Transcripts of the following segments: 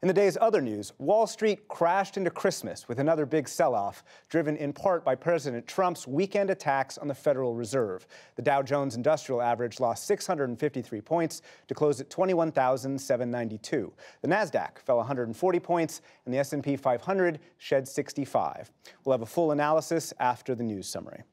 In the day's other news, Wall Street crashed into Christmas with another big sell off, driven in part by President Trump's weekend attacks on the Federal Reserve. The Dow Jones Industrial Average lost 653 points to close at 21,792. The Nasdaq fell 140 points, and the S&P 500 shed 65. We'll have a full analysis after the news summary.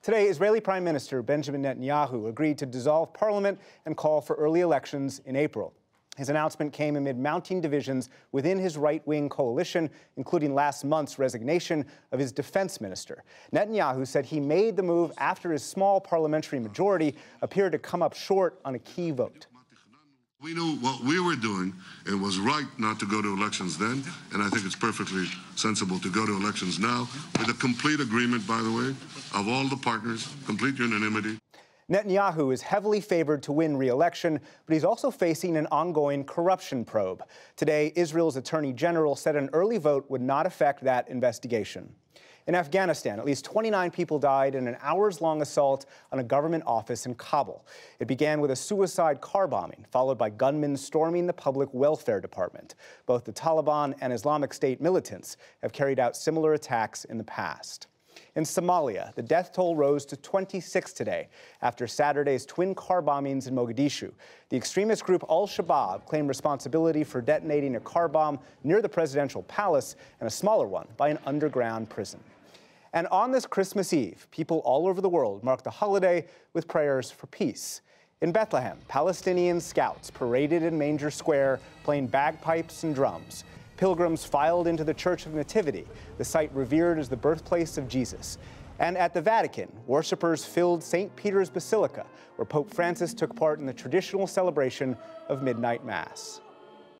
Today, Israeli Prime Minister Benjamin Netanyahu agreed to dissolve parliament and call for early elections in April. His announcement came amid mounting divisions within his right wing coalition, including last month's resignation of his defense minister. Netanyahu said he made the move after his small parliamentary majority appeared to come up short on a key vote. We knew what we were doing, it was right not to go to elections then, and I think it's perfectly sensible to go to elections now with a complete agreement, by the way, of all the partners, complete unanimity. Netanyahu is heavily favored to win re election, but he's also facing an ongoing corruption probe. Today, Israel's attorney general said an early vote would not affect that investigation. In Afghanistan, at least 29 people died in an hours long assault on a government office in Kabul. It began with a suicide car bombing, followed by gunmen storming the public welfare department. Both the Taliban and Islamic State militants have carried out similar attacks in the past. In Somalia, the death toll rose to 26 today after Saturday's twin car bombings in Mogadishu. The extremist group Al Shabaab claimed responsibility for detonating a car bomb near the presidential palace and a smaller one by an underground prison. And on this Christmas Eve, people all over the world mark the holiday with prayers for peace. In Bethlehem, Palestinian scouts paraded in Manger Square playing bagpipes and drums. Pilgrims filed into the Church of Nativity, the site revered as the birthplace of Jesus. And at the Vatican, worshippers filled St. Peter's Basilica, where Pope Francis took part in the traditional celebration of Midnight Mass.